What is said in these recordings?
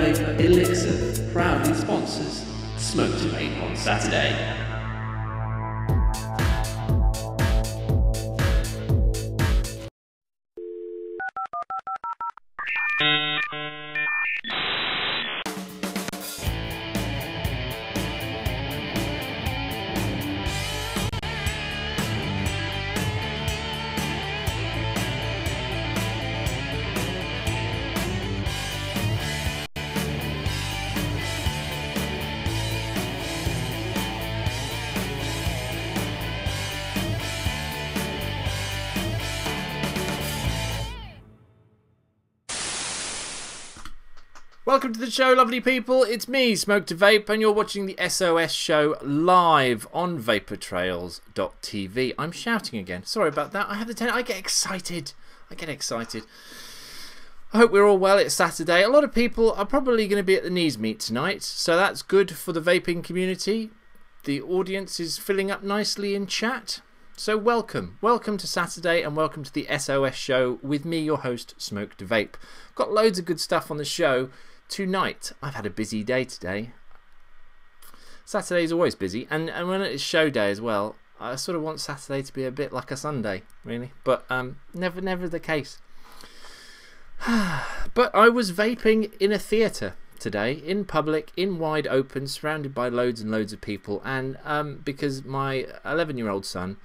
Elixir proudly sponsors Smoke2Vape on Saturday. Welcome to the show, lovely people. It's me, Smoke to Vape, and you're watching the SOS show live on vaportrails.tv. I'm shouting again. Sorry about that. I have the ten. I get excited. I get excited. I hope we're all well. It's Saturday. A lot of people are probably going to be at the knees meet tonight, so that's good for the vaping community. The audience is filling up nicely in chat. So, welcome. Welcome to Saturday and welcome to the SOS show with me, your host, Smoke to Vape. Got loads of good stuff on the show tonight. I've had a busy day today. Saturday's always busy, and, and when it's show day as well, I sort of want Saturday to be a bit like a Sunday, really. But um, never, never the case. but I was vaping in a theatre today, in public, in wide open, surrounded by loads and loads of people, and um, because my 11 year old son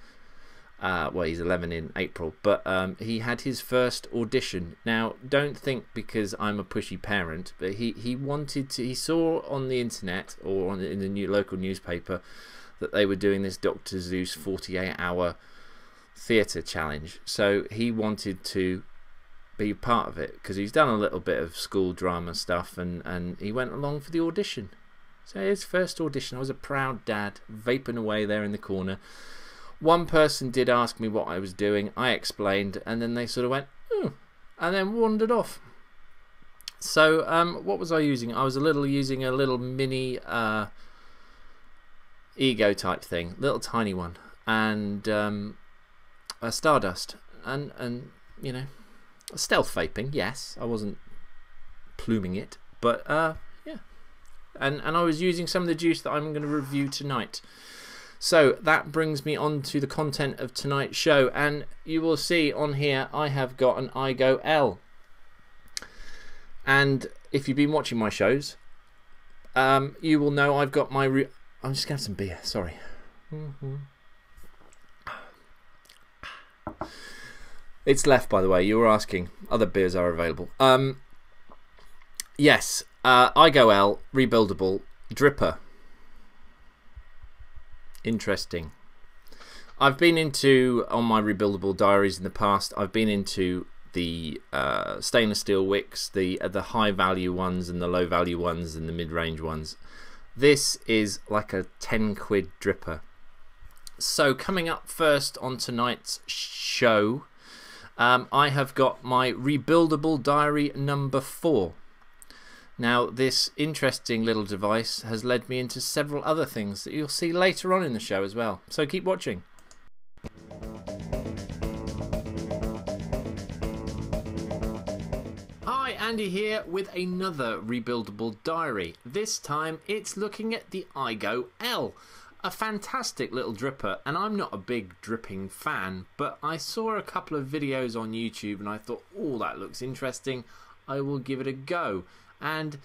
uh, well, he's 11 in April, but um, he had his first audition. Now, don't think because I'm a pushy parent, but he, he wanted to, he saw on the internet or on, in the new local newspaper that they were doing this Dr. Seuss 48 hour theatre challenge. So he wanted to be part of it because he's done a little bit of school drama stuff and, and he went along for the audition. So his first audition, I was a proud dad, vaping away there in the corner. One person did ask me what I was doing. I explained, and then they sort of went, oh, and then wandered off. So, um, what was I using? I was a little using a little mini uh, ego type thing, little tiny one, and um, Stardust, and and you know, stealth vaping. Yes, I wasn't pluming it, but uh, yeah, and and I was using some of the juice that I'm going to review tonight. So that brings me on to the content of tonight's show, and you will see on here I have got an iGo L. And if you've been watching my shows, um, you will know I've got my. I'm just to have some beer, sorry. Mm-hmm. It's left, by the way. You were asking. Other beers are available. Um, yes, uh, iGo L, rebuildable, dripper interesting. I've been into, on my rebuildable diaries in the past, I've been into the uh, stainless steel wicks, the, uh, the high value ones and the low value ones and the mid range ones. This is like a 10 quid dripper. So, coming up first on tonight's show, um, I have got my rebuildable diary number four. Now, this interesting little device has led me into several other things that you'll see later on in the show as well. So keep watching. Hi, Andy here with another rebuildable diary. This time it's looking at the iGo L. A fantastic little dripper, and I'm not a big dripping fan, but I saw a couple of videos on YouTube and I thought, oh, that looks interesting. I will give it a go and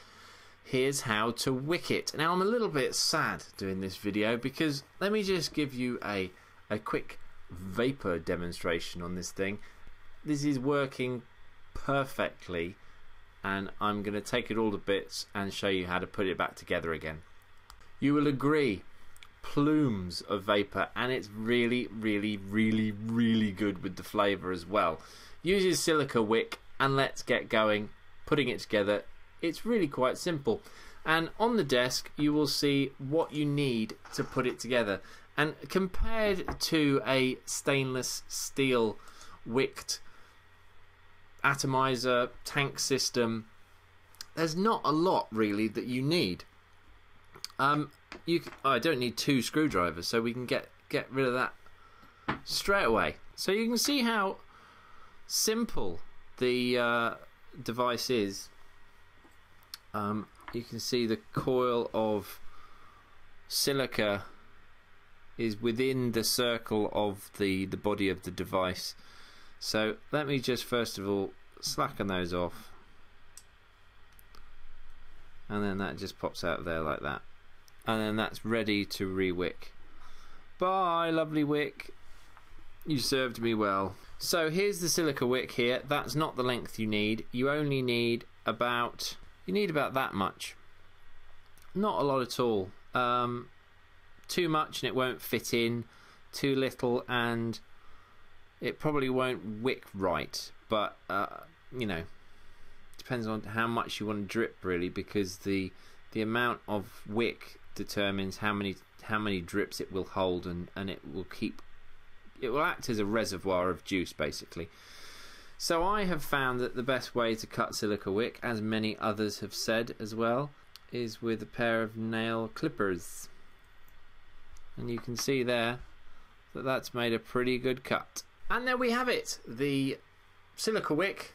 here's how to wick it. Now I'm a little bit sad doing this video because let me just give you a, a quick vapor demonstration on this thing. This is working perfectly and I'm going to take it all to bits and show you how to put it back together again. You will agree plumes of vapor and it's really really really really good with the flavour as well. Uses silica wick and let's get going putting it together it's really quite simple. And on the desk, you will see what you need to put it together. And compared to a stainless steel wicked atomizer tank system, there's not a lot really that you need. Um, you, oh, I don't need two screwdrivers, so we can get get rid of that straight away. So you can see how simple the uh, device is um, you can see the coil of silica is within the circle of the, the body of the device. So let me just first of all slacken those off. And then that just pops out there like that. And then that's ready to re-wick. Bye, lovely wick. You served me well. So here's the silica wick here. That's not the length you need. You only need about you need about that much. Not a lot at all. Um, too much and it won't fit in. Too little and it probably won't wick right. But uh, you know, depends on how much you want to drip really, because the the amount of wick determines how many how many drips it will hold and, and it will keep it will act as a reservoir of juice basically. So I have found that the best way to cut silica wick, as many others have said as well, is with a pair of nail clippers. And you can see there that that's made a pretty good cut. And there we have it, the silica wick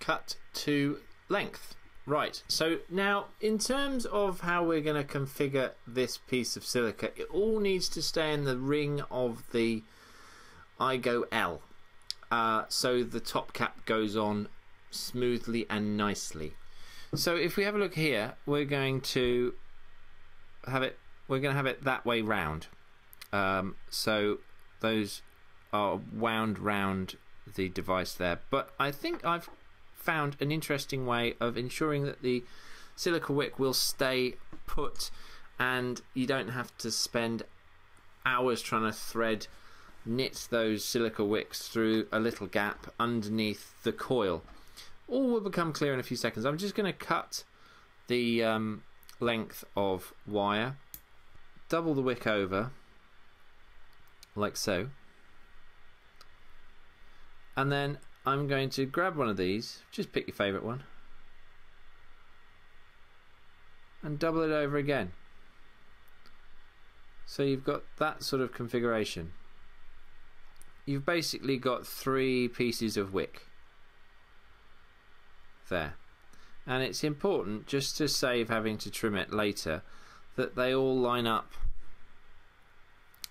cut to length. Right, so now in terms of how we're going to configure this piece of silica, it all needs to stay in the ring of the iGo L. Uh, so the top cap goes on smoothly and nicely. So if we have a look here, we're going to have it. We're going to have it that way round. Um, so those are wound round the device there. But I think I've found an interesting way of ensuring that the silica wick will stay put and you don't have to spend hours trying to thread knit those silica wicks through a little gap underneath the coil. All will become clear in a few seconds. I'm just going to cut the um, length of wire, double the wick over, like so, and then I'm going to grab one of these, just pick your favourite one, and double it over again. So you've got that sort of configuration. You've basically got three pieces of wick there. And it's important, just to save having to trim it later, that they all line up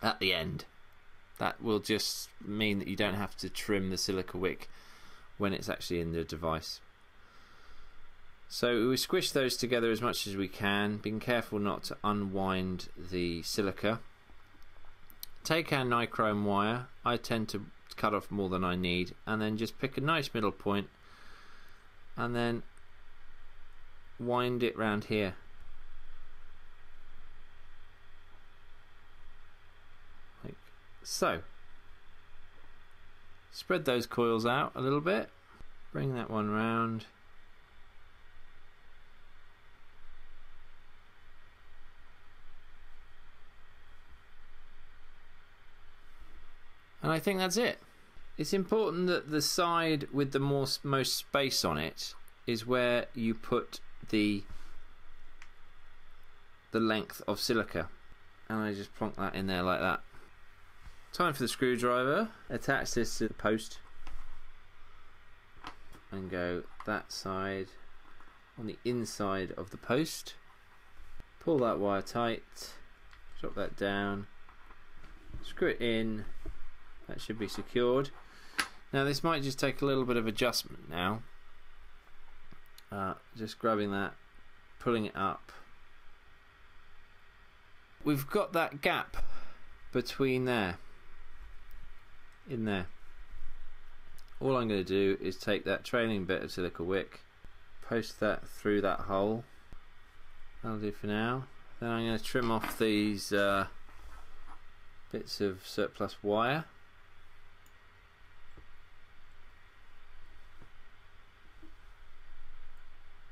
at the end. That will just mean that you don't have to trim the silica wick when it's actually in the device. So we squish those together as much as we can, being careful not to unwind the silica. Take our nichrome wire, I tend to cut off more than I need, and then just pick a nice middle point and then wind it round here. Like so. Spread those coils out a little bit. Bring that one round. And I think that's it. It's important that the side with the most, most space on it is where you put the the length of silica. And I just plonk that in there like that. Time for the screwdriver. Attach this to the post and go that side on the inside of the post. Pull that wire tight, drop that down, screw it in, that should be secured. Now this might just take a little bit of adjustment now. Uh, just grabbing that, pulling it up. We've got that gap between there in there. All I'm going to do is take that trailing bit of silica wick, post that through that hole. That'll do for now. Then I'm going to trim off these uh, bits of surplus wire.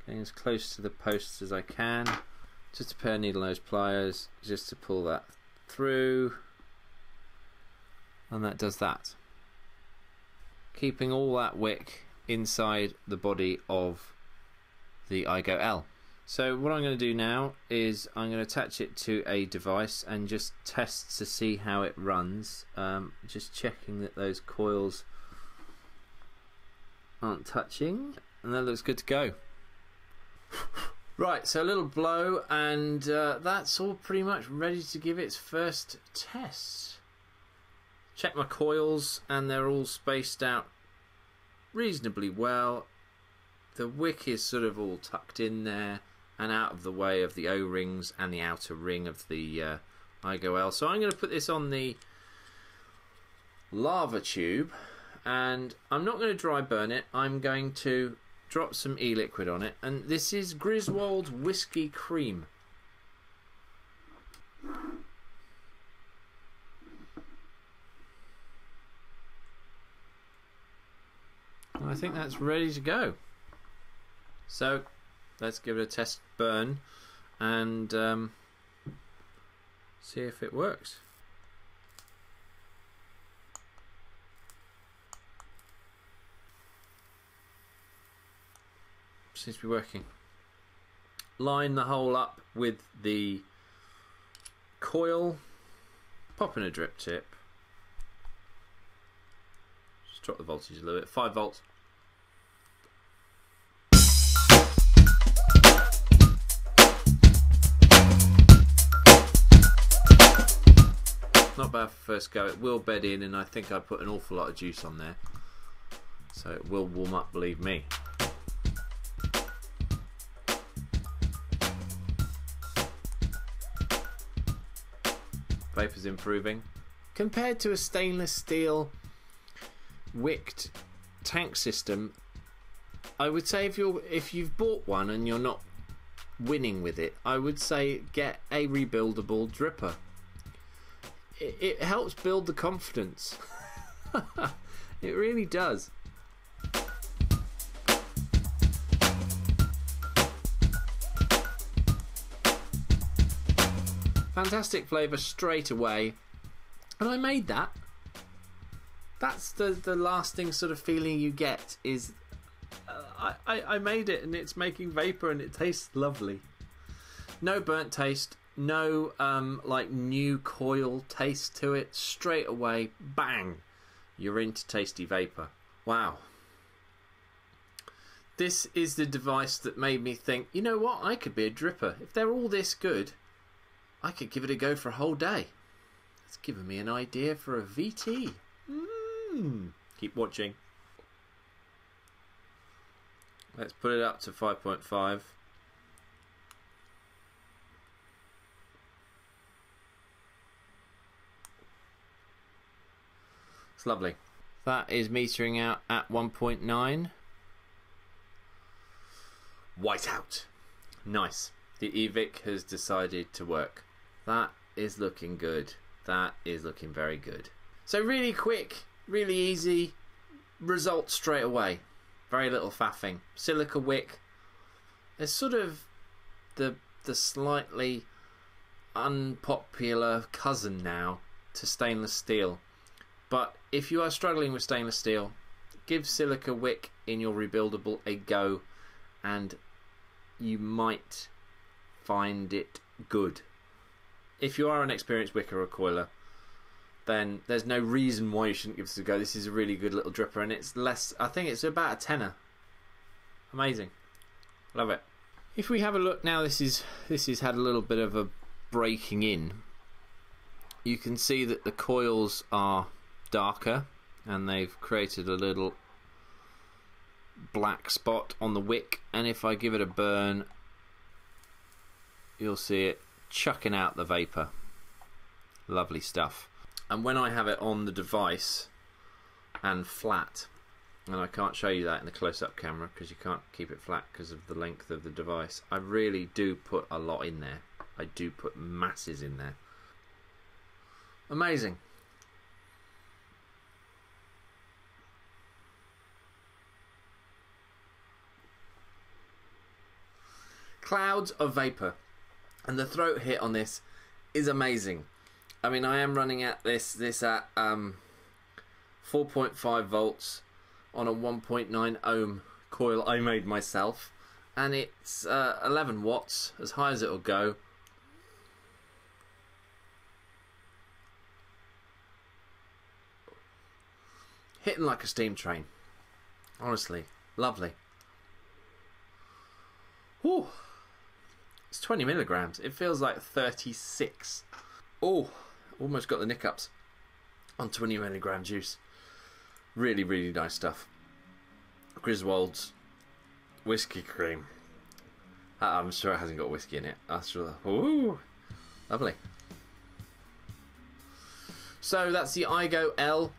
Getting as close to the posts as I can. Just a pair of needle nose pliers just to pull that through and that does that. Keeping all that wick inside the body of the iGo L. So what I'm going to do now is I'm going to attach it to a device and just test to see how it runs. Um, just checking that those coils aren't touching and that looks good to go. Right, so a little blow, and uh, that's all pretty much ready to give its first test. Check my coils, and they're all spaced out reasonably well. The wick is sort of all tucked in there and out of the way of the O rings and the outer ring of the uh, IGOL. So I'm going to put this on the lava tube, and I'm not going to dry burn it. I'm going to drop some e-liquid on it, and this is Griswold's Whiskey Cream. I think that's ready to go. So let's give it a test burn and um, see if it works. Seems to be working. Line the hole up with the coil, pop in a drip tip. Just drop the voltage a little bit. 5 volts. Not bad for first go. It will bed in, and I think I put an awful lot of juice on there. So it will warm up, believe me. Vapor's improving. Compared to a stainless steel wicked tank system, I would say if you're if you've bought one and you're not winning with it, I would say get a rebuildable dripper. It, it helps build the confidence. it really does. Fantastic flavour straight away. And I made that. That's the, the lasting sort of feeling you get is uh, I, I made it and it's making vapour and it tastes lovely. No burnt taste, no um, like new coil taste to it. Straight away, bang, you're into tasty vapour. Wow. This is the device that made me think, you know what, I could be a dripper. If they're all this good, I could give it a go for a whole day. It's given me an idea for a VT. Mm. Keep watching. Let's put it up to 5.5. It's lovely. That is metering out at 1.9. Whiteout. Nice. The EVIC has decided to work. That is looking good. That is looking very good. So really quick, really easy, result straight away. Very little faffing. Silica wick. It's sort of the the slightly unpopular cousin now to stainless steel. But if you are struggling with stainless steel, give silica wick in your rebuildable a go and you might find it good. If you are an experienced wicker or coiler, then there's no reason why you shouldn't give this a go. This is a really good little dripper, and it's less. I think it's about a tenner. Amazing, love it. If we have a look now, this is this has had a little bit of a breaking in. You can see that the coils are darker, and they've created a little black spot on the wick. And if I give it a burn, you'll see it chucking out the vapor. Lovely stuff. And when I have it on the device and flat, and I can't show you that in the close-up camera because you can't keep it flat because of the length of the device, I really do put a lot in there. I do put masses in there. Amazing. Clouds of vapor. And the throat hit on this is amazing. I mean, I am running at this this at um, 4.5 volts on a 1.9 ohm coil I made myself, and it's uh, 11 watts, as high as it'll go. Hitting like a steam train. Honestly, lovely. Whew. It's 20 milligrams. It feels like 36. Oh, almost got the nickups on 20 milligram juice. Really, really nice stuff. Griswold's whiskey cream. Uh, I'm sure it hasn't got whiskey in it. That's really, ooh, lovely. So that's the Igo L,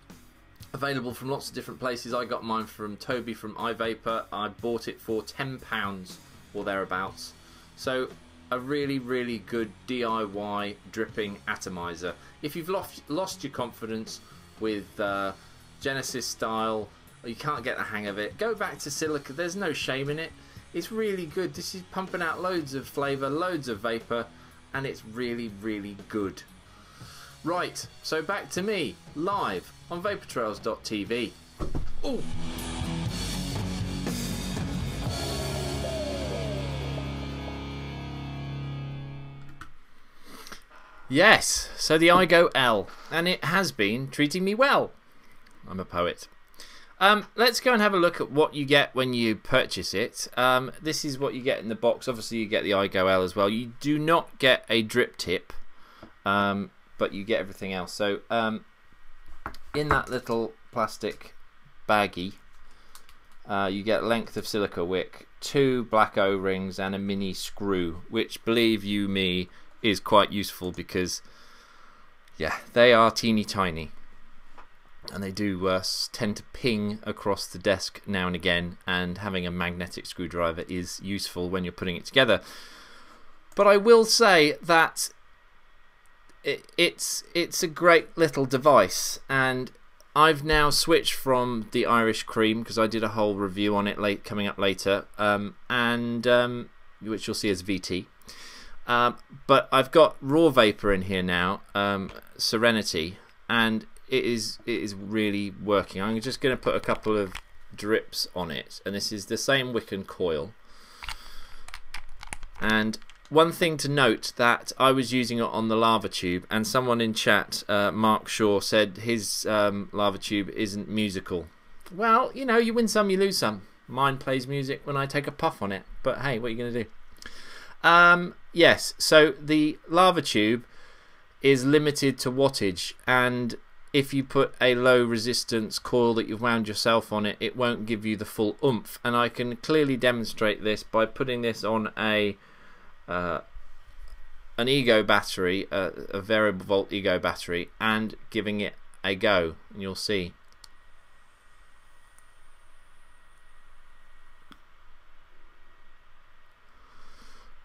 available from lots of different places. I got mine from Toby from iVapor. I bought it for ten pounds or thereabouts. So a really, really good DIY dripping atomizer. If you've lost lost your confidence with uh, Genesis style, or you can't get the hang of it, go back to silica. There's no shame in it. It's really good. This is pumping out loads of flavour, loads of vapour, and it's really, really good. Right, so back to me, live on vaportrails.tv. Oh! Yes, so the Igo L, and it has been treating me well. I'm a poet. Um, let's go and have a look at what you get when you purchase it. Um, this is what you get in the box. Obviously, you get the Igo L as well. You do not get a drip tip, um, but you get everything else. So, um, in that little plastic baggie, uh, you get length of silica wick, two black O rings, and a mini screw, which, believe you me, is quite useful because, yeah, they are teeny tiny. And they do uh, tend to ping across the desk now and again, and having a magnetic screwdriver is useful when you're putting it together. But I will say that it, it's it's a great little device, and I've now switched from the Irish Cream because I did a whole review on it late coming up later, um, and um, which you'll see as VT. Um, but I've got raw vapor in here now, um, Serenity, and it is it is really working. I'm just going to put a couple of drips on it, and this is the same Wiccan coil. And one thing to note that I was using it on the lava tube, and someone in chat, uh, Mark Shaw, said his um, lava tube isn't musical. Well, you know, you win some, you lose some. Mine plays music when I take a puff on it, but hey, what are you going to do? Um, yes, so the lava tube is limited to wattage, and if you put a low resistance coil that you've wound yourself on it, it won't give you the full oomph. And I can clearly demonstrate this by putting this on a uh, an ego battery, a, a variable volt ego battery, and giving it a go, and you'll see.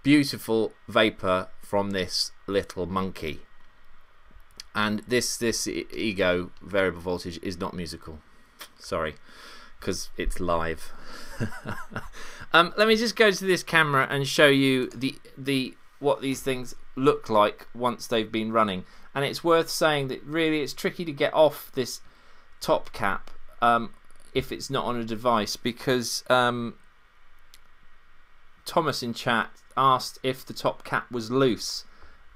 Beautiful vapor from this little monkey. And this this ego variable voltage is not musical. Sorry because it's live. Um, let me just go to this camera and show you the the what these things look like once they've been running. And it's worth saying that really it's tricky to get off this top cap um, if it's not on a device because um, Thomas in chat asked if the top cap was loose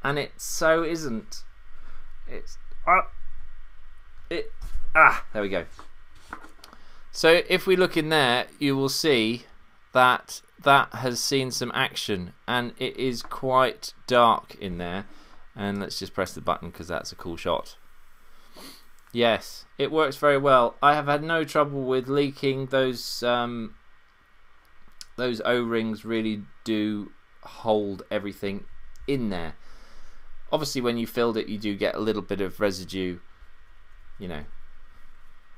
and it so isn't it's uh, it ah there we go. So if we look in there, you will see that that has seen some action and it is quite dark in there. And let's just press the button because that's a cool shot. Yes, it works very well. I have had no trouble with leaking. Those um, those O-rings really do hold everything in there. Obviously when you filled it you do get a little bit of residue you know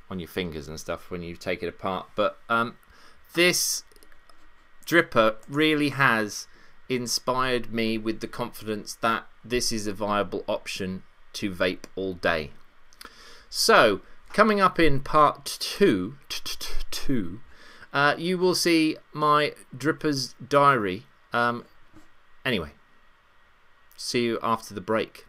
on your fingers and stuff when you take it apart. But um, this dripper really has inspired me with the confidence that this is a viable option to vape all day. So coming up in part two, two uh, you will see my dripper's diary um, anyway See you after the break.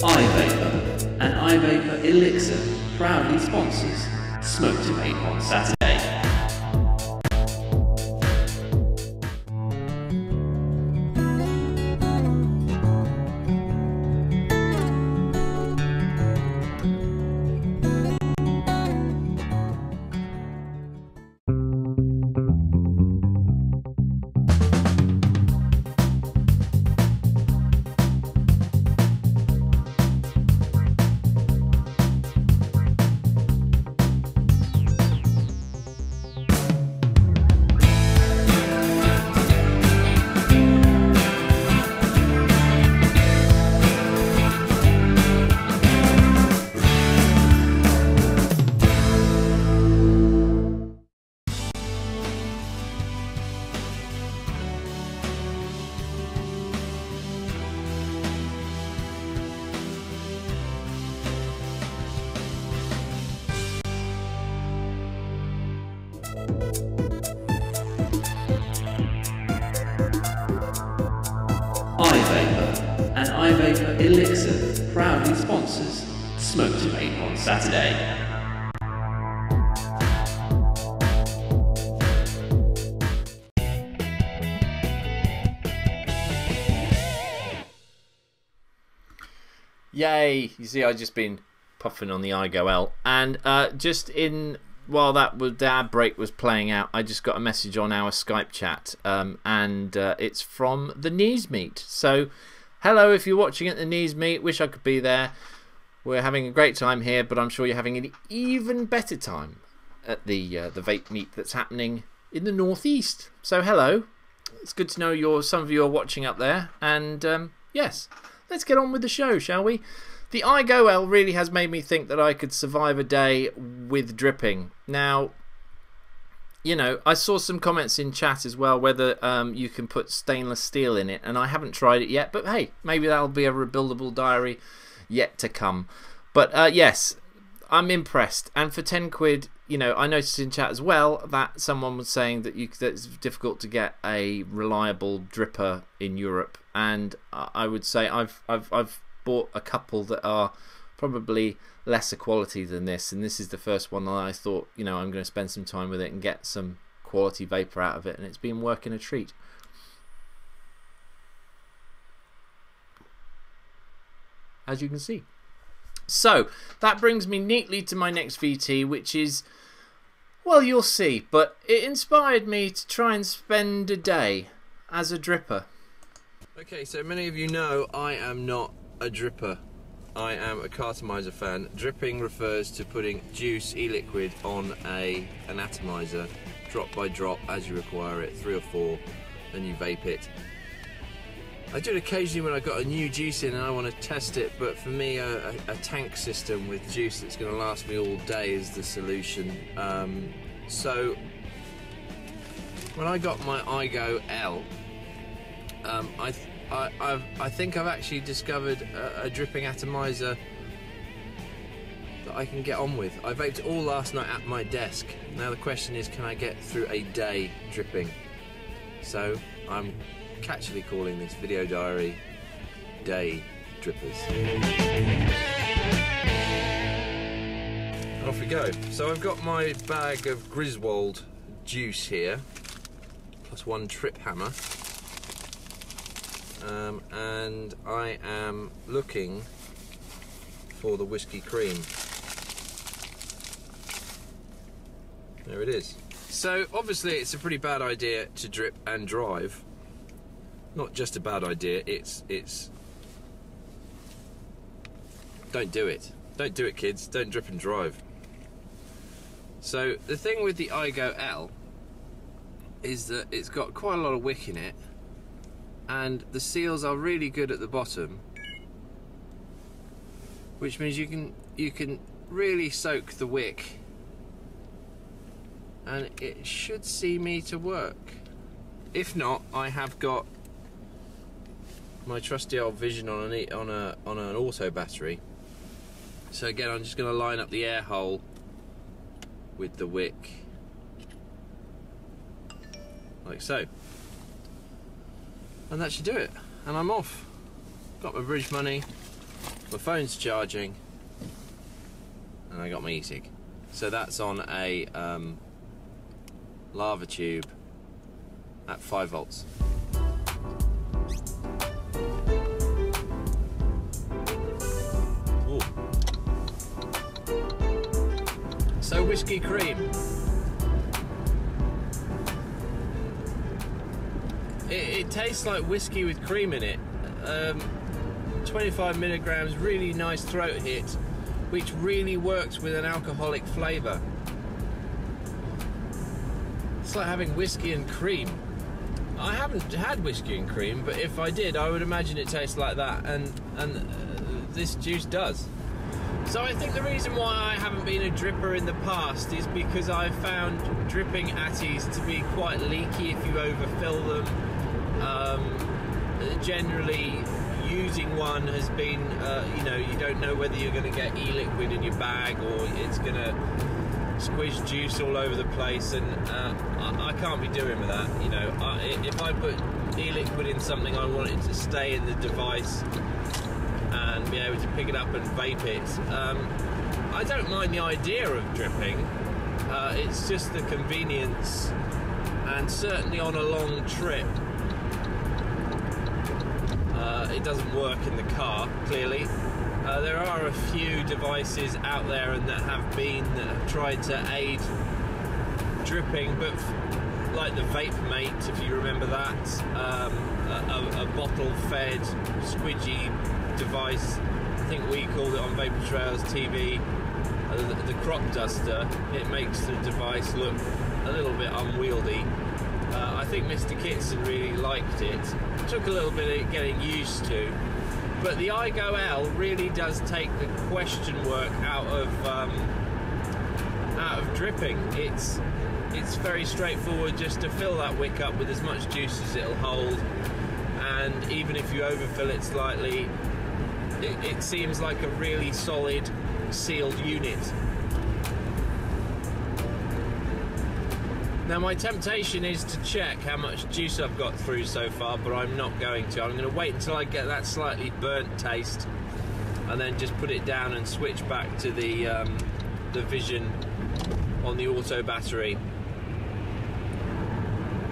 iVapor and iVapor Elixir proudly sponsors Smoke2Vape on Saturday. Yay! You see, I've just been puffing on the iGo L, and uh, just in while that was the ad break was playing out, I just got a message on our Skype chat, um, and uh, it's from the Knees Meet. So, hello, if you're watching at the Knees Meet, wish I could be there. We're having a great time here, but I'm sure you're having an even better time at the uh, the vape meet that's happening in the northeast. So, hello, it's good to know you're some of you are watching up there, and um, yes, let's get on with the show, shall we? The iGo L really has made me think that I could survive a day with dripping. Now, you know, I saw some comments in chat as well whether um, you can put stainless steel in it, and I haven't tried it yet, but hey, maybe that'll be a rebuildable diary yet to come. But uh, yes, I'm impressed, and for 10 quid, you know, I noticed in chat as well that someone was saying that, you, that it's difficult to get a reliable dripper in Europe, and I would say I've, I've, I've bought a couple that are probably lesser quality than this, and this is the first one that I thought, you know, I'm going to spend some time with it and get some quality vapor out of it, and it's been working a treat. As you can see. So, that brings me neatly to my next VT, which is, well, you'll see, but it inspired me to try and spend a day as a dripper. Okay, so many of you know I am not a dripper. I am a cartomizer fan. Dripping refers to putting juice, e-liquid on a an atomizer, drop by drop as you require it, three or four, then you vape it. I do it occasionally when I've got a new juice in and I want to test it, but for me, a, a, a tank system with juice that's going to last me all day is the solution. Um, so, when I got my iGo L, um, I I, I've, I think I've actually discovered a, a, dripping atomizer that I can get on with. I vaped all last night at my desk. Now the question is, can I get through a day dripping? So I'm catchily calling this video diary Day Drippers. Off we go. So I've got my bag of Griswold juice here, plus one trip hammer um, and I am looking for the whiskey cream. There it is. So obviously it's a pretty bad idea to drip and drive. Not just a bad idea, it's it's don't do it. Don't do it kids, don't drip and drive. So the thing with the iGo L is that it's got quite a lot of wick in it and the seals are really good at the bottom which means you can you can really soak the wick. And it should see me to work. If not I have got my trusty old vision on an on a on an auto battery. So again I'm just going to line up the air hole with the wick. Like so and that should do it. And I'm off. Got my bridge money, my phone's charging, and I got my e-cig. So that's on a um, lava tube at 5 volts. Ooh. So whiskey cream. Tastes like whiskey with cream in it. Um, 25 milligrams, really nice throat hit, which really works with an alcoholic flavour. It's like having whiskey and cream. I haven't had whiskey and cream, but if I did, I would imagine it tastes like that, and and uh, this juice does. So I think the reason why I haven't been a dripper in the past is because I've found dripping atties to be quite leaky if you overfill them generally, using one has been, uh, you know, you don't know whether you're going to get e-liquid in your bag or it's going to squish juice all over the place, and uh, I, I, can't be doing with that. You know, I, if I put e-liquid in something, I want it to stay in the device and be able to pick it up and vape it. Um, I don't mind the idea of dripping. Uh, it's just the convenience, and certainly on a long trip, it doesn't work in the car. Clearly, uh, there are a few devices out there and that have been that have tried to aid dripping, but like the Vape Mate, if you remember that, um, a, a, a bottle-fed squidgy device. I think we called it on Vapor Trails TV uh, the, the crop duster. It makes the device look a little bit unwieldy. Think Mr. Kitson really liked it. Took a little bit of getting used to, but the iGo L really does take the question work out of um, out of dripping. It's it's very straightforward just to fill that wick up with as much juice as it'll hold, and even if you overfill it slightly, it, it seems like a really solid sealed unit. Now my temptation is to check how much juice I've got through so far, but I'm not going to. I'm going to wait until I get that slightly burnt taste, and then just put it down and switch back to the um, the Vision on the auto battery.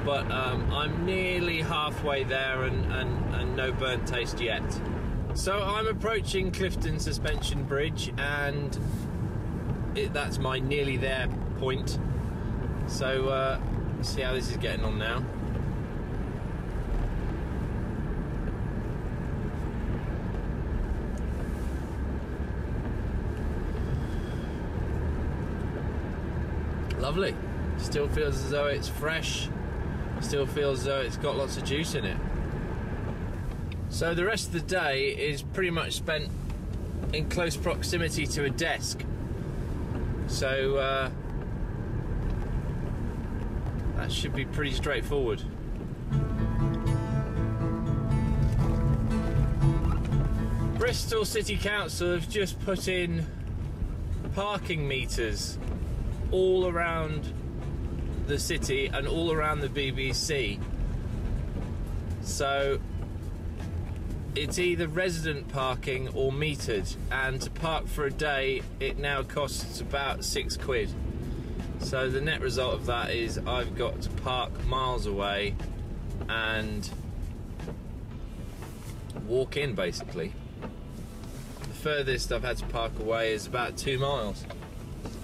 But um, I'm nearly halfway there, and, and, and no burnt taste yet. So I'm approaching Clifton Suspension Bridge, and it, that's my nearly there point. So uh, see how this is getting on now. Lovely. Still feels as though it's fresh. Still feels as though it's got lots of juice in it. So the rest of the day is pretty much spent in close proximity to a desk. So uh, that should be pretty straightforward. Bristol City Council have just put in parking meters all around the city and all around the BBC. So it's either resident parking or metered, and to park for a day, it now costs about six quid. So the net result of that is I've got to park miles away and walk in basically. The furthest I've had to park away is about two miles.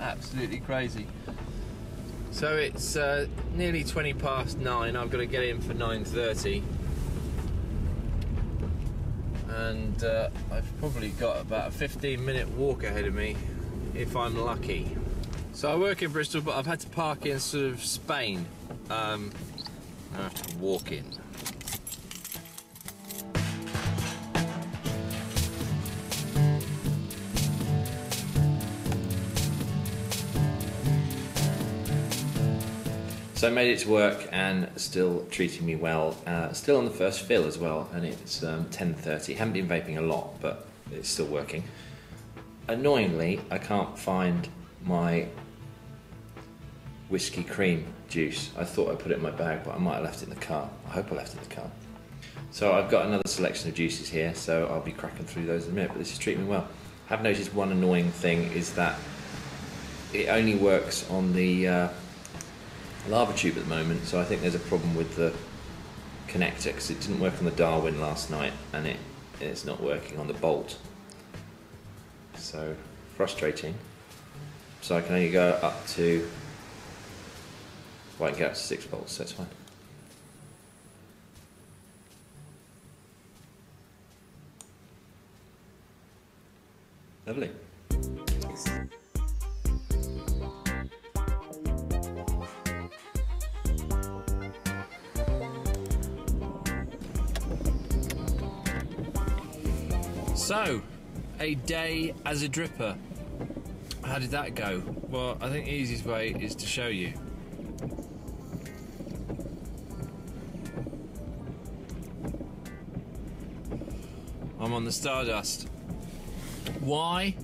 Absolutely crazy. So it's uh, nearly 20 past nine. I've got to get in for 9:30 and uh, I've probably got about a 15 minute walk ahead of me if I'm lucky. So I work in Bristol, but I've had to park in sort of Spain. Um, I have to walk in. So I made it to work and still treating me well. Uh, still on the first fill as well, and it's um, 10.30. Haven't been vaping a lot, but it's still working. Annoyingly, I can't find my whiskey cream juice. I thought I put it in my bag, but I might have left it in the car. I hope I left it in the car. So I've got another selection of juices here, so I'll be cracking through those in a minute, but this is treating me well. I've noticed one annoying thing is that it only works on the uh, lava tube at the moment, so I think there's a problem with the connector because it didn't work on the Darwin last night and it it's not working on the bolt. So frustrating. So I can only go up to well, I can get up to six volts, so that's fine. Lovely. So, a day as a dripper. How did that go? Well, I think the easiest way is to show you. On the Stardust. Why?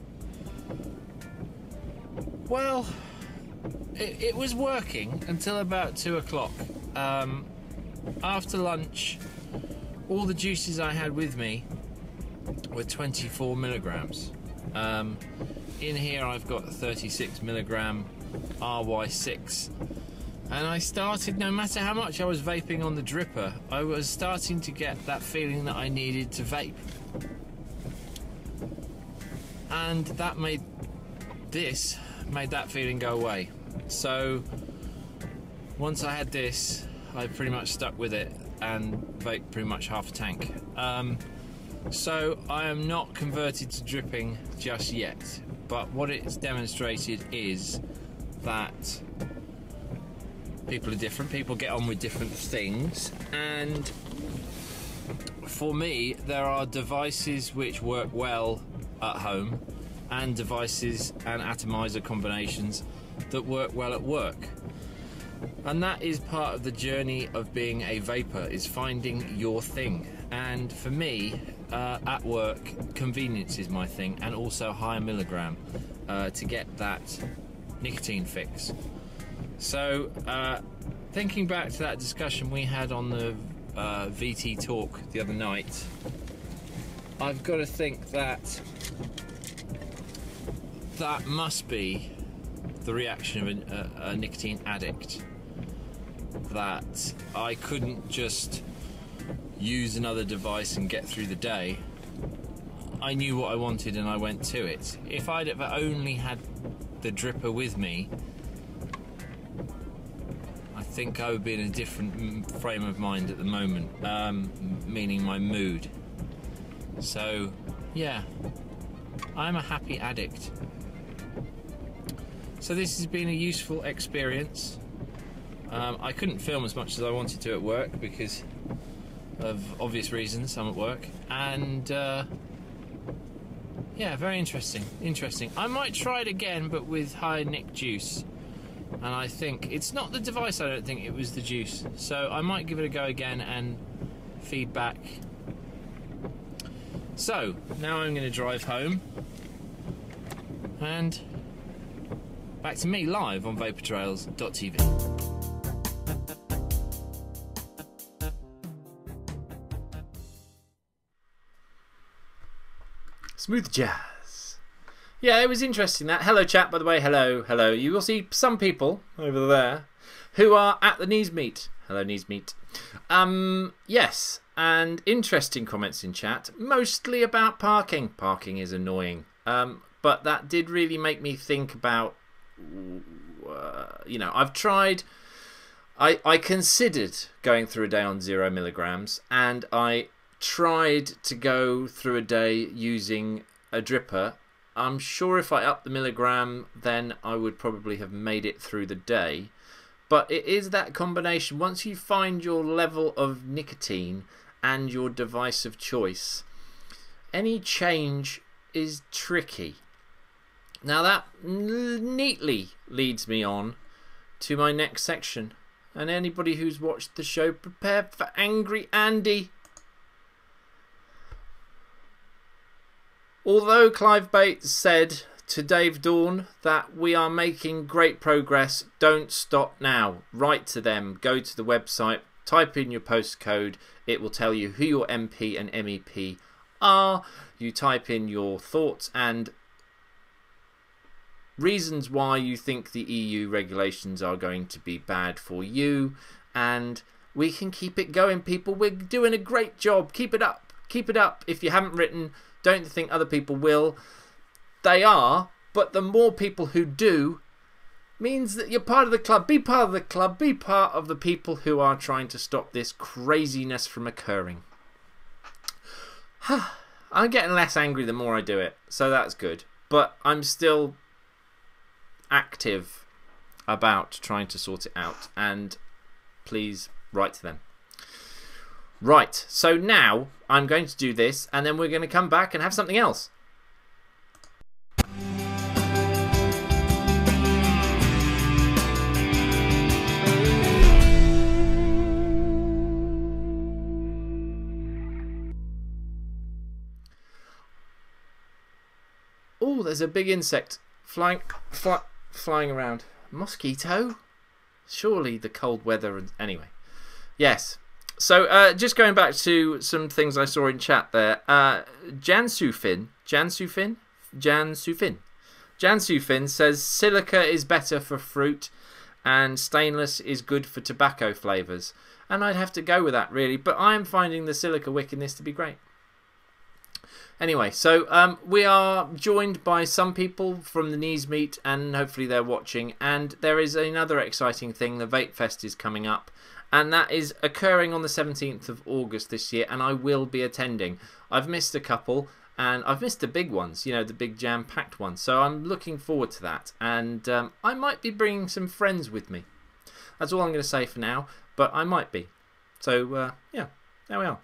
Well, it, it was working until about two o'clock. Um, after lunch, all the juices I had with me were 24 milligrams. Um, in here, I've got 36 milligram RY6. And I started, no matter how much I was vaping on the dripper, I was starting to get that feeling that I needed to vape. And that made this made that feeling go away. So once I had this, I pretty much stuck with it and vaped pretty much half a tank. Um, so I am not converted to dripping just yet, but what it's demonstrated is that people are different, people get on with different things, and for me, there are devices which work well at home and devices and atomizer combinations that work well at work. And that is part of the journey of being a vaper is finding your thing. And for me, uh, at work, convenience is my thing, and also higher milligram uh, to get that nicotine fix. So, uh, thinking back to that discussion we had on the uh, VT talk the other night, I've got to think that that must be the reaction of a, a, a nicotine addict. That I couldn't just use another device and get through the day. I knew what I wanted and I went to it. If I'd have only had the dripper with me, I think I would be in a different frame of mind at the moment, um, meaning my mood. So, yeah, I'm a happy addict. So, this has been a useful experience. Um, I couldn't film as much as I wanted to at work because of obvious reasons. I'm at work, and uh, yeah, very interesting. Interesting. I might try it again, but with high Nick juice. And I think it's not the device. I don't think it was the juice. So I might give it a go again and feedback. So now I'm going to drive home, and back to me live on VapourTrails.tv. Smooth jazz. Yeah, it was interesting that. Hello, chat, by the way. Hello, hello. You will see some people over there who are at the knees meet. Hello, knees meet. Um, yes, and interesting comments in chat, mostly about parking. Parking is annoying. Um, but that did really make me think about, uh, you know, I've tried. I, I considered going through a day on zero milligrams, and I tried to go through a day using a dripper. I'm sure if I upped the milligram, then I would probably have made it through the day. But it is that combination. Once you find your level of nicotine and your device of choice, any change is tricky. Now, that neatly leads me on to my next section. And anybody who's watched the show, prepare for Angry Andy. Although Clive Bates said to Dave Dawn that we are making great progress, don't stop now. Write to them, go to the website, type in your postcode, it will tell you who your MP and MEP are. You type in your thoughts and reasons why you think the EU regulations are going to be bad for you, and we can keep it going, people. We're doing a great job. Keep it up. Keep it up. If you haven't written, don't think other people will. They are, but the more people who do means that you're part of the club. Be part of the club. Be part of the people who are trying to stop this craziness from occurring. I'm getting less angry the more I do it, so that's good. But I'm still active about trying to sort it out, and please write to them. Right, so now I'm going to do this, and then we're going to come back and have something else. Oh, there's a big insect flying, fly, flying around. Mosquito? Surely the cold weather and anyway. Yes, so uh, just going back to some things I saw in chat there. Uh, Jan Sufin, Jan Sufin, Jan Sufin, Jan Sufin says silica is better for fruit, and stainless is good for tobacco flavors. And I'd have to go with that really, but I am finding the silica wick in this to be great. Anyway, so um, we are joined by some people from the Knees Meet, and hopefully they're watching. And there is another exciting thing: the Vape Fest is coming up, and that is occurring on the 17th of August this year, and I will be attending. I've missed a couple, and I've missed the big ones, you know, the big jam-packed ones. So I'm looking forward to that, and um, I might be bringing some friends with me. That's all I'm going to say for now, but I might be. So uh, yeah, there we are.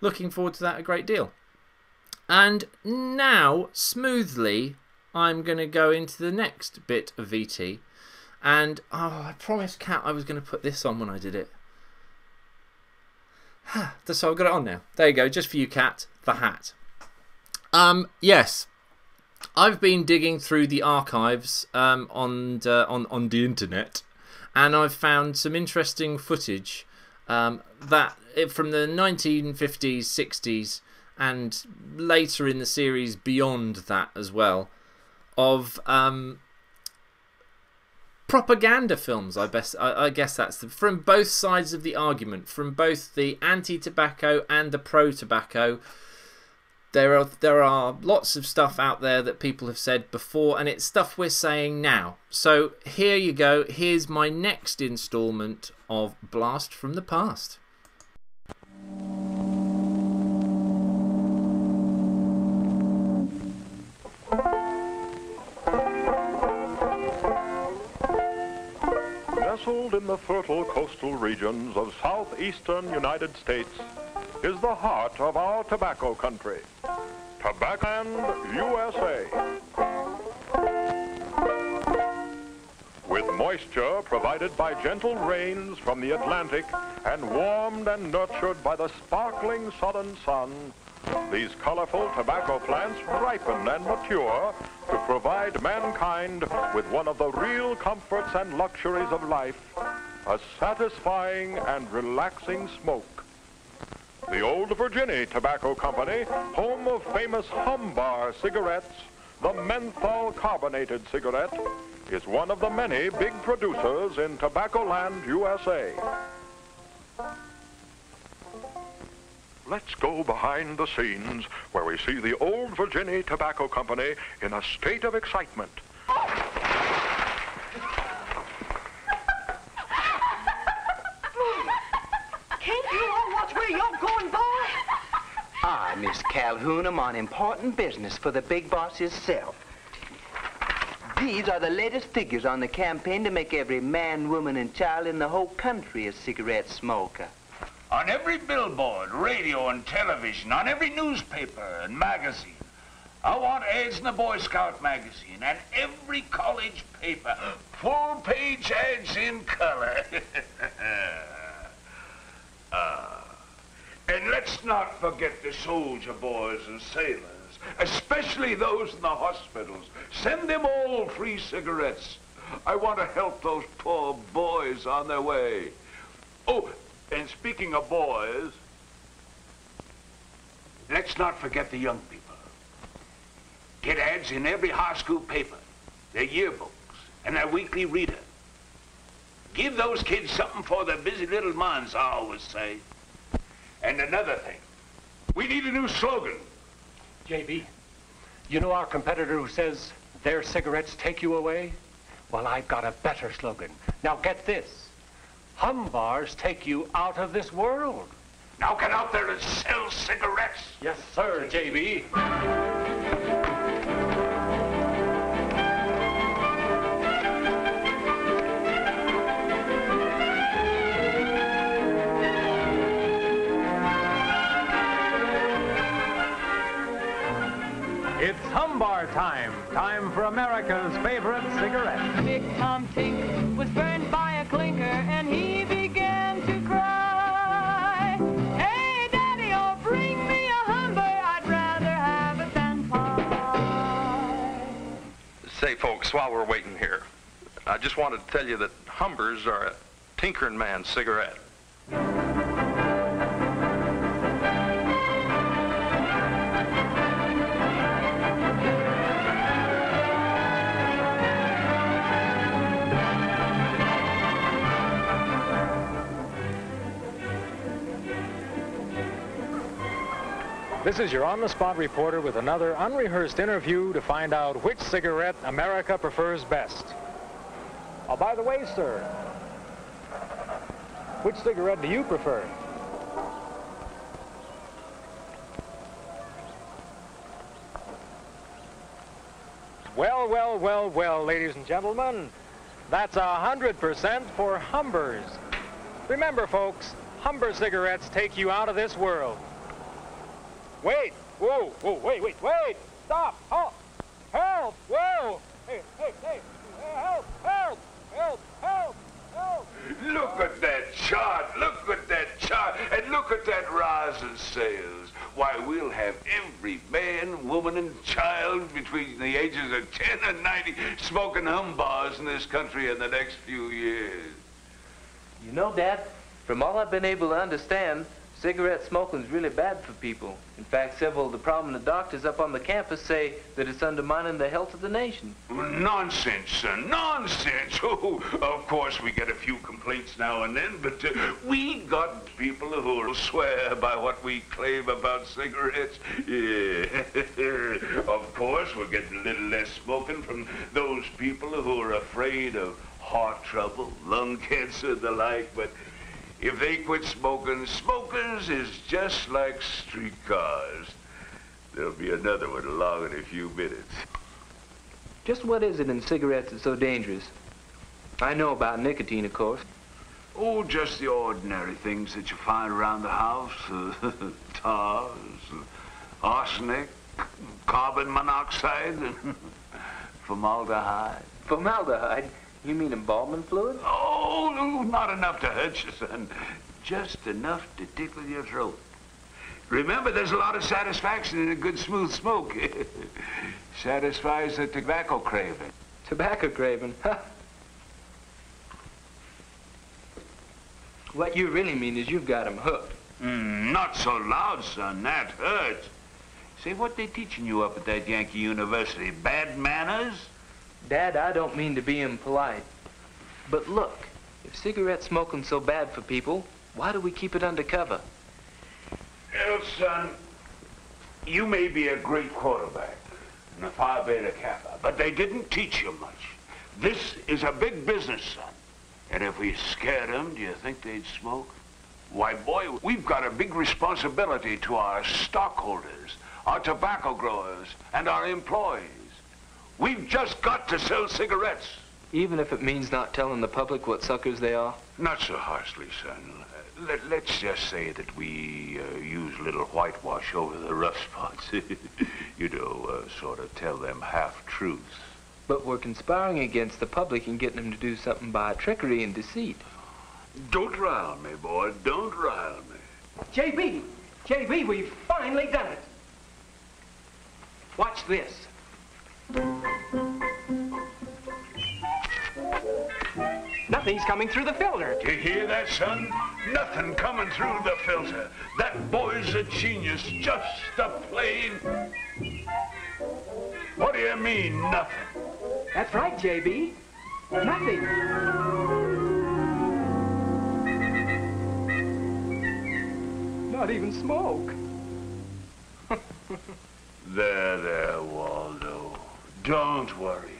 Looking forward to that a great deal. And now, smoothly, I'm going to go into the next bit of VT. And, oh, I promised Cat I was going to put this on when I did it. so I've got it on now. There you go, just for you, Cat, the hat. Um, yes, I've been digging through the archives um, on, on, on the internet, and I've found some interesting footage um, that from the 1950s, 60s, and later in the series beyond that as well, of um, propaganda films. I best, I, I guess that's the, from both sides of the argument, from both the anti-tobacco and the pro-tobacco. There are there are lots of stuff out there that people have said before, and it's stuff we're saying now. So here you go. Here's my next instalment of Blast from the Past. Nestled in the fertile coastal regions of southeastern United States is the heart of our tobacco country, Tobaccoland, USA. With moisture provided by gentle rains from the Atlantic and warmed and nurtured by the sparkling southern sun, these colorful tobacco plants ripen and mature to provide mankind with one of the real comforts and luxuries of life, a satisfying and relaxing smoke. The Old Virginia Tobacco Company, home of famous Humbar cigarettes, the menthol carbonated cigarette, is one of the many big producers in Tobaccoland, USA. Let's go behind the scenes where we see the Old Virginia Tobacco Company in a state of excitement. Can't you all watch where you're going, boy? I, Miss Calhoun, am on important business for the big boss himself. These are the latest figures on the campaign to make every man, woman, and child in the whole country a cigarette smoker. On every billboard, radio, and television, on every newspaper and magazine. I want ads in the Boy Scout magazine and every college paper. Full page ads in color. uh, and let's not forget the soldier boys and sailors, especially those in the hospitals. Send them all free cigarettes. I want to help those poor boys on their way. Oh, and speaking of boys, let's not forget the young people. Get ads in every high school paper, their yearbooks, and their weekly reader. Give those kids something for their busy little minds, I always say. And another thing, we need a new slogan. JB, you know our competitor who says their cigarettes take you away? Well, I've got a better slogan. Now get this. Hum bars take you out of this world. Now get out there and sell cigarettes. Yes, sir, JB. It's Humbar time. Time for America's favorite cigarette. Big Tom Tink was burned by a clinker and he began to cry. Hey, Daddy, oh, bring me a Humber. I'd rather have it than pie. Say, folks, while we're waiting here, I just wanted to tell you that Humbers are a tinkering man's cigarette. This is your on-the-spot reporter with another unrehearsed interview to find out which cigarette America prefers best. Oh, by the way, sir, which cigarette do you prefer? Well, well, well, well, ladies and gentlemen, that's a hundred percent for Humbers. Remember, folks, Humber cigarettes take you out of this world. Wait, whoa, whoa, wait, wait, wait, stop, halt, help, whoa, hey, hey, hey, help, help, help, help, help. Look at that chart. Look at that chart. And look at that rise in sales. Why, we'll have every man, woman, and child between the ages of 10 and 90 smoking humbars in this country in the next few years. You know, Dad, from all I've been able to understand, cigarette smoking is really bad for people. In fact, several of the prominent doctors up on the campus say that it's undermining the health of the nation. Nonsense, son. Nonsense. Oh, of course, we get a few complaints now and then, but uh, we got people who will swear by what we claim about cigarettes. Yeah. of course, we're getting a little less smoking from those people who are afraid of heart trouble, lung cancer, the like, but if they quit smoking, smokers is just like streetcars. There'll be another one along in a few minutes. Just what is it in cigarettes that's so dangerous? I know about nicotine, of course. Oh, just the ordinary things that you find around the house. Uh, tars, arsenic, carbon monoxide, formaldehyde. Formaldehyde? You mean embalming fluid? Oh, no, not enough to hurt you, son. Just enough to tickle your throat. Remember, there's a lot of satisfaction in a good smooth smoke. Satisfies the tobacco craving. Tobacco craving? Huh. What you really mean is you've got 'em hooked. Mm, not so loud, son. That hurts. Say, what they teaching you up at that Yankee University? Bad manners? Dad, I don't mean to be impolite. But look, if cigarette smoking's so bad for people, why do we keep it undercover? Well, son, you may be a great quarterback and a Phi Beta Kappa, but they didn't teach you much. This is a big business, son. And if we scared them, do you think they'd smoke? Why, boy, we've got a big responsibility to our stockholders, our tobacco growers, and our employees. We've just got to sell cigarettes. Even if it means not telling the public what suckers they are? Not so harshly, son. Let, let's just say that we uh, use a little whitewash over the rough spots. you know, uh, sort of tell them half-truths. But we're conspiring against the public and getting them to do something by trickery and deceit. Don't rile me, boy. Don't rile me. JB! JB, we've finally done it. Watch this. Nothing's coming through the filter. Do You hear that, son? Nothing coming through the filter. That boy's a genius. Just a plain... What do you mean, nothing? That's right, JB. Nothing. Not even smoke. There, there, Waldo. Don't worry.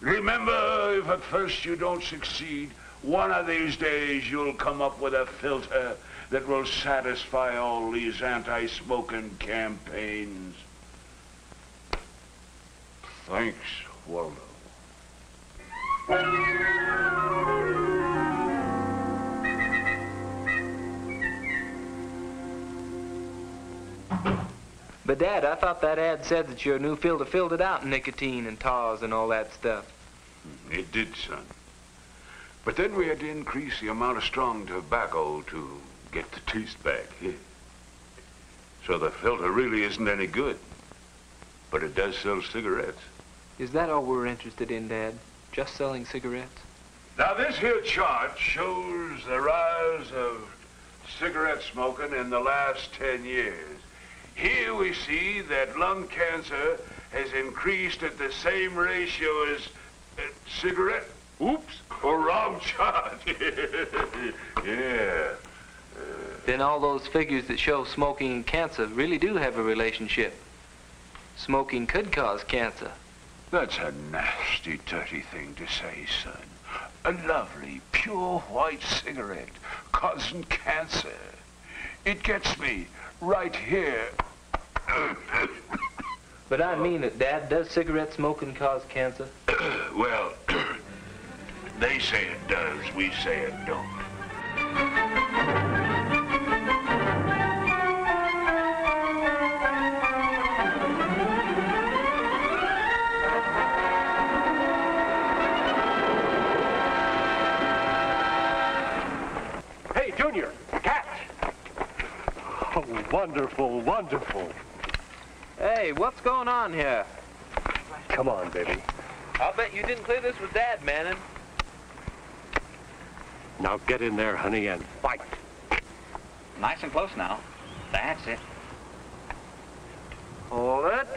Remember, if at first you don't succeed, one of these days you'll come up with a filter that will satisfy all these anti-smoking campaigns. Thanks, Waldo. But Dad, I thought that ad said that your new filter filled it out nicotine and tars and all that stuff. It did, son. But then we had to increase the amount of strong tobacco to get the taste back. So the filter really isn't any good. But it does sell cigarettes. Is that all we're interested in, Dad? Just selling cigarettes? Now, this here chart shows the rise of cigarette smoking in the last 10 years. Here we see that lung cancer has increased at the same ratio as uh, cigarette. Oops, or wrong chart. yeah. Uh, then all those figures that show smoking and cancer really do have a relationship. Smoking could cause cancer. That's a nasty, dirty thing to say, son. A lovely, pure white cigarette causing cancer. It gets me right here. But I mean it, Dad. Does cigarette smoking cause cancer? well, they say it does. We say it don't. Wonderful, wonderful. Hey, what's going on here? Come on, baby. I'll bet you didn't clear this with Dad, Manning. Now get in there, honey, and fight. Nice and close now. That's it. Hold it.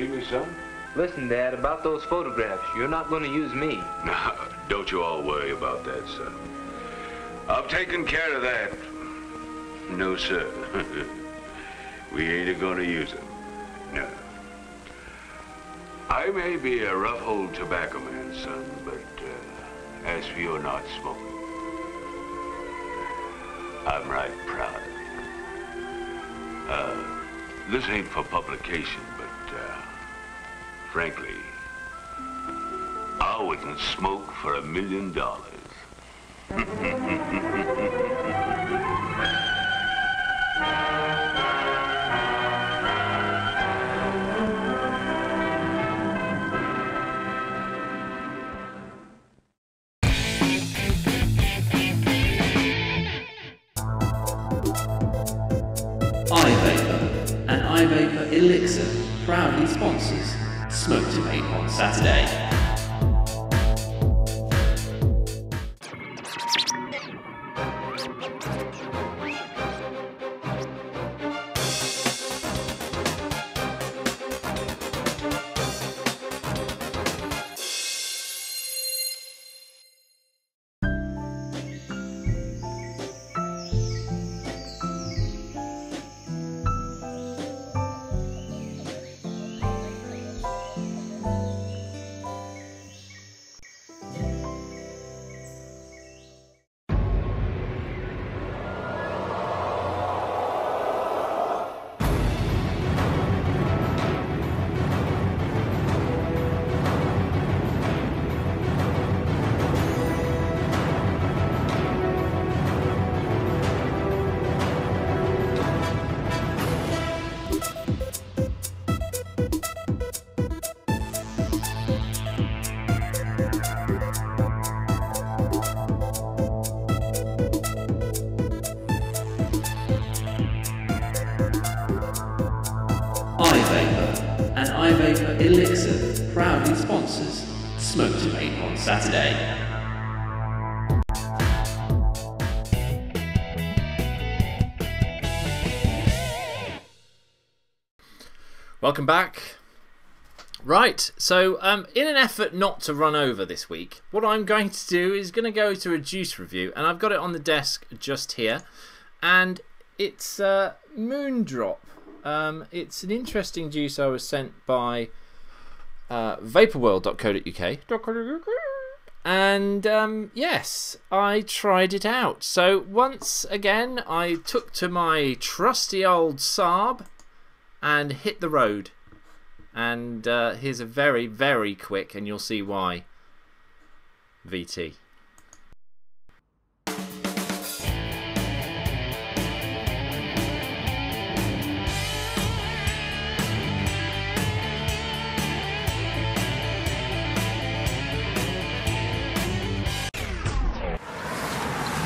See me, son? Listen, Dad, about those photographs, you're not going to use me. No, don't you all worry about that, son. I've taken care of that. No, sir. we ain't gonna use them. No. I may be a rough old tobacco man, son, but uh, as for your not smoking, I'm right proud of you. Uh, this ain't for publication, but uh, frankly, I wouldn't smoke for a million dollars. Saturday. Welcome back. Right, so um, in an effort not to run over this week, what I'm going to do is going to go to a juice review, and I've got it on the desk just here, and it's uh, Moondrop. Um, it's an interesting juice I was sent by uh, vaporworld.co.uk. And um, yes, I tried it out. So once again, I took to my trusty old Saab and hit the road. And uh, here's a very, very quick, and you'll see why. VT.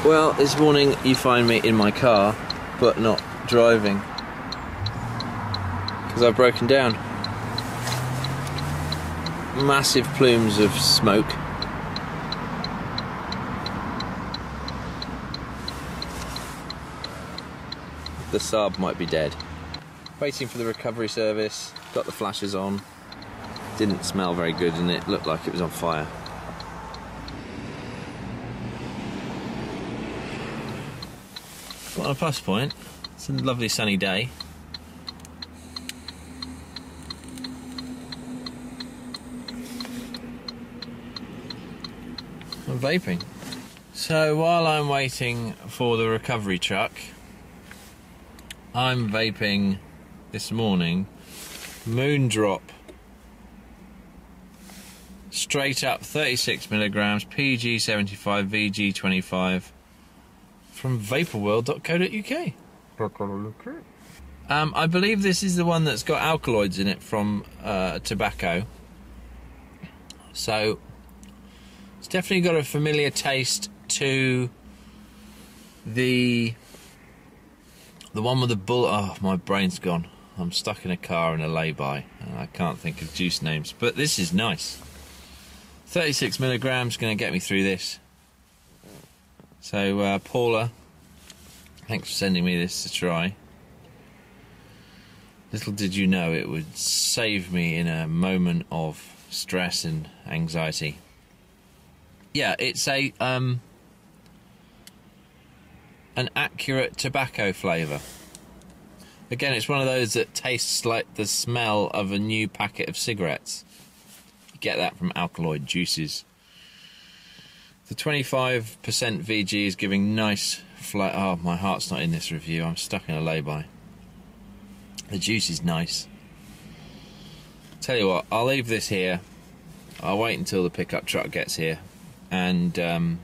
Well, this morning you find me in my car, but not driving. Because I've broken down. Massive plumes of smoke. The Saab might be dead. Waiting for the recovery service, got the flashes on. Didn't smell very good and it looked like it was on fire. On a plus point, it's a lovely sunny day. I'm vaping. So while I'm waiting for the recovery truck, I'm vaping this morning Moondrop straight up 36 milligrams PG 75 VG 25 from vaporworld.co.uk. Um, I believe this is the one that's got alkaloids in it from uh, tobacco. So it's definitely got a familiar taste to the the one with the bullet. Oh, my brain's gone. I'm stuck in a car in a lay-by, and I can't think of juice names. But this is nice. 36 milligrams going to get me through this. So, uh, Paula, thanks for sending me this to try. Little did you know it would save me in a moment of stress and anxiety. Yeah, it's a um, an accurate tobacco flavour. Again, it's one of those that tastes like the smell of a new packet of cigarettes. You get that from alkaloid juices. The 25% VG is giving nice fla Oh, my heart's not in this review. I'm stuck in a lay-by. The juice is nice. Tell you what, I'll leave this here. I'll wait until the pickup truck gets here, and um,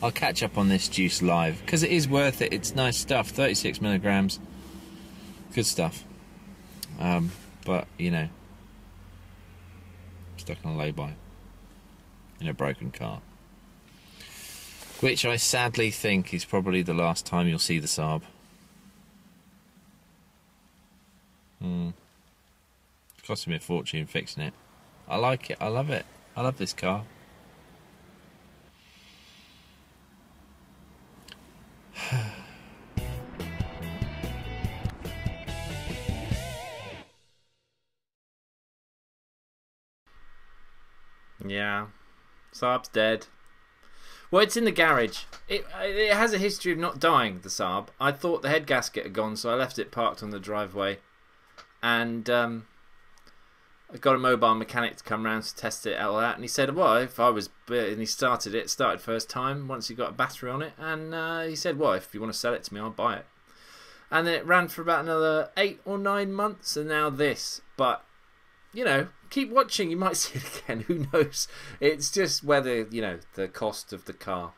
I'll catch up on this juice live because it is worth it. It's nice stuff. 36 milligrams, good stuff. Um, but you know, stuck on a lay-by in a broken car, which I sadly think is probably the last time you'll see the Saab. Hmm. Cost me a fortune fixing it. I like it. I love it. I love this car. Yeah. Saab's dead. Well, it's in the garage. It it has a history of not dying. The Saab. I thought the head gasket had gone, so I left it parked on the driveway, and um, I got a mobile mechanic to come round to test it all out. And he said, "Well, if I was," and he started it. Started first time once he got a battery on it, and uh, he said, "Well, if you want to sell it to me, I'll buy it." And then it ran for about another eight or nine months, and now this. But you know, keep watching. You might see it again. Who knows? It's just whether you know the cost of the car.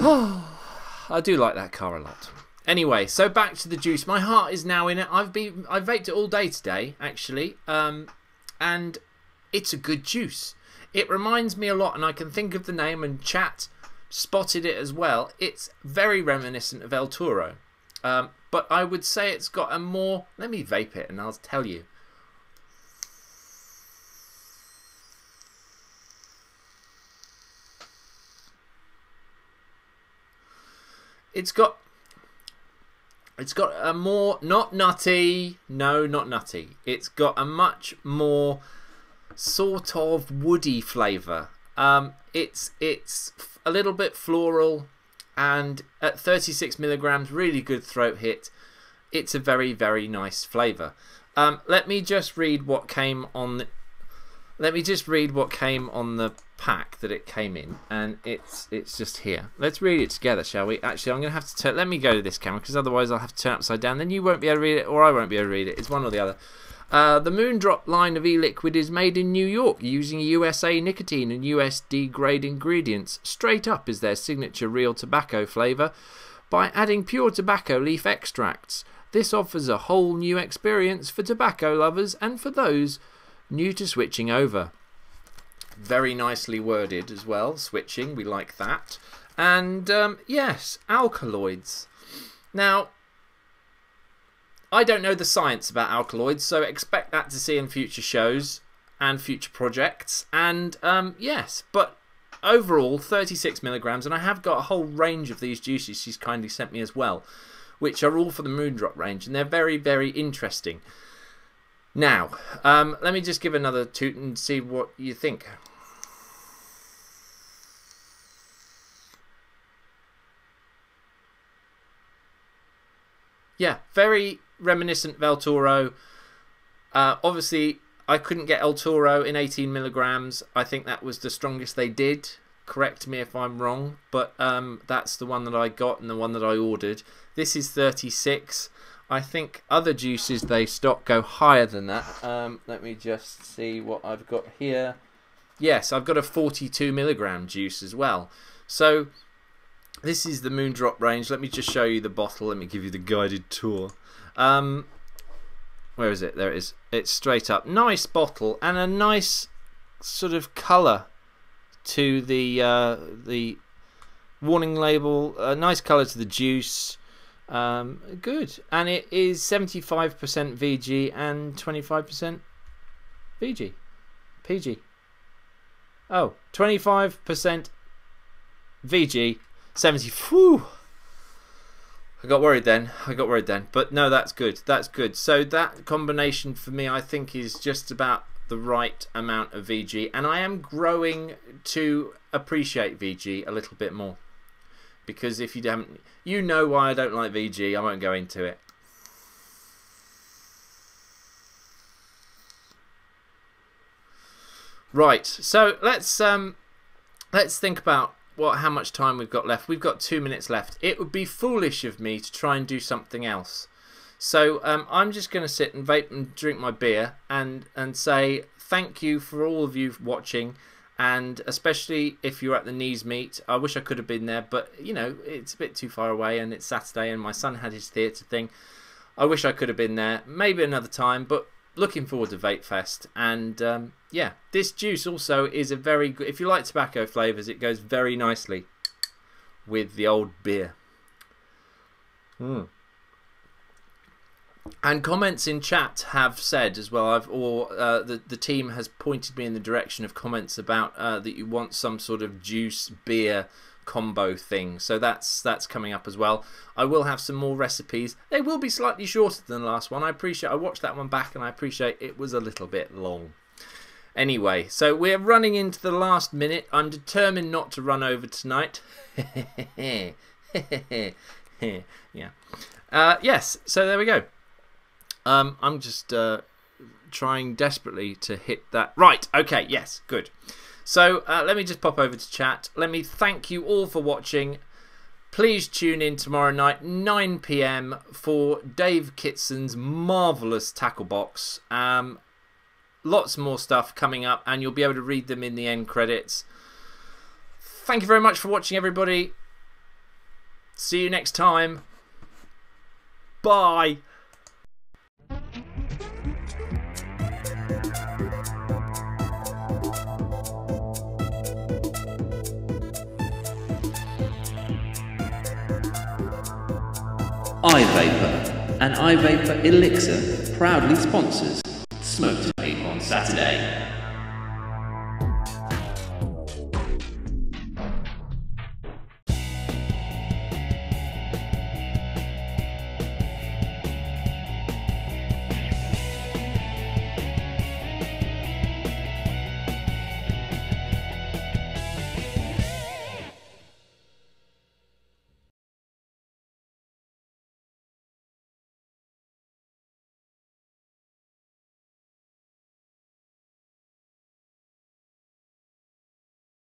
Oh, I do like that car a lot. Anyway, so back to the juice. My heart is now in it. I've been I've vaped it all day today, actually, um, and it's a good juice. It reminds me a lot, and I can think of the name. And chat spotted it as well. It's very reminiscent of El Toro. Um, but I would say it's got a more. Let me vape it and I'll tell you. It's got. It's got a more. Not nutty. No, not nutty. It's got a much more sort of woody flavour. Um, it's it's a little bit floral, and at 36 milligrams, really good throat hit. It's a very very nice flavour. Um, let me just read what came on. The, let me just read what came on the pack that it came in, and it's it's just here. Let's read it together, shall we? Actually, I'm going to have to turn. Let me go to this camera because otherwise I'll have to turn upside down. Then you won't be able to read it, or I won't be able to read it. It's one or the other. Uh, the Moondrop line of e-liquid is made in New York using USA nicotine and USP grade ingredients. Straight up is their signature real tobacco flavour by adding pure tobacco leaf extracts. This offers a whole new experience for tobacco lovers and for those new to switching over. Very nicely worded as well, switching, we like that. And um, yes, alkaloids. Now, I don't know the science about alkaloids, so expect that to see in future shows and future projects. And um, yes, but overall 36 milligrams, and I have got a whole range of these juices she's kindly sent me as well, which are all for the Moondrop range, and they're very, very interesting. Now, um, let me just give another toot and see what you think. Yeah, very reminiscent of El Toro. Uh, obviously, I couldn't get El Toro in 18 milligrams. I think that was the strongest they did. Correct me if I'm wrong, but um, that's the one that I got and the one that I ordered. This is 36. I think other juices they stock go higher than that. Um, let me just see what I've got here. Yes, I've got a 42 milligram juice as well. So this is the Moondrop range. Let me just show you the bottle. Let me give you the guided tour. Um, where is it? There it is. It's straight up. Nice bottle and a nice sort of colour to the uh, the warning label. A nice colour to the juice. Um, good, and it is 75% VG and 25% VG, PG. Oh, 25% VG, 70. Whew. I got worried then. I got worried then. But no, that's good. That's good. So that combination for me, I think, is just about the right amount of VG. And I am growing to appreciate VG a little bit more. Because if you haven't, you know why I don't like VG. I won't go into it. Right. So let's um, let's think about what how much time we've got left. We've got two minutes left. It would be foolish of me to try and do something else. So um, I'm just going to sit and vape and drink my beer and and say thank you for all of you watching, and especially if you're at the knees meet. I wish I could have been there, but you know it's a bit too far away, and it's Saturday, and my son had his theatre thing. I wish I could have been there. Maybe another time, but looking forward to Vape Fest. And um, yeah, this juice also is a very good. If you like tobacco flavours, it goes very nicely with the old beer. Hmm. And comments in chat have said as well. I've or uh, the the team has pointed me in the direction of comments about uh, that you want some sort of juice beer combo thing. So that's that's coming up as well. I will have some more recipes. They will be slightly shorter than the last one. I appreciate I watched that one back and I appreciate it was a little bit long. Anyway, so we're running into the last minute. I'm determined not to run over tonight. yeah. Uh, yes, so there we go. Um, I'm just uh, trying desperately to hit that. Right, okay, yes, good. So uh, let me just pop over to chat. Let me thank you all for watching. Please tune in tomorrow night, 9 pm, for Dave Kitson's marvellous tackle box. Um, lots more stuff coming up, and you'll be able to read them in the end credits. Thank you very much for watching, everybody. See you next time. Bye. iVapor and iVapor Elixir proudly sponsors Smoke2Vape on Saturday.